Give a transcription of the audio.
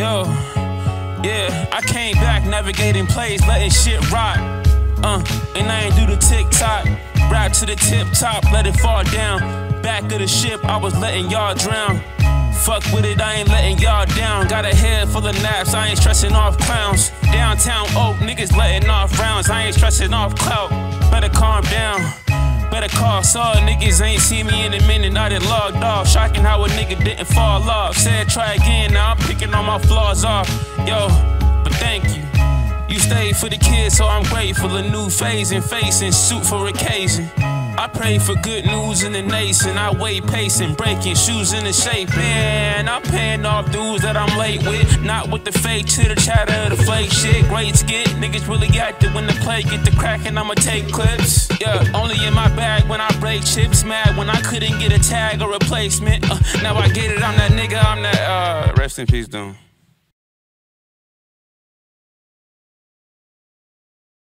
Yo, yeah, I came back navigating plays, letting shit rock. Uh, and I ain't do the tick tock. Rap to the tip top, let it fall down. Back of the ship, I was letting y'all drown. Fuck with it, I ain't letting y'all down. Got a head full of naps, I ain't stressing off clowns. Downtown Oak, niggas letting off rounds, I ain't stressing off clout. Better Call Saul niggas ain't seen me in a minute, I done logged off. Shocking how a nigga didn't fall off. Said try again, now I'm picking all my flaws off. Yo, but thank you. You stayed for the kids, so I'm grateful. A new phase and facing suit for occasion. I pray for good news in the nation. I wait pacing, breaking shoes in the shape. Man, I'm paying off dudes that I'm late with. Not with the fake chitter chatter, of the flake shit. Great skit, niggas really it when the play get the cracking. I'ma take clips. Yeah, only in my bag when I break chips. Mad when I couldn't get a tag or replacement. Uh, now I get it, I'm that nigga, I'm that. Uh, rest in peace, dude.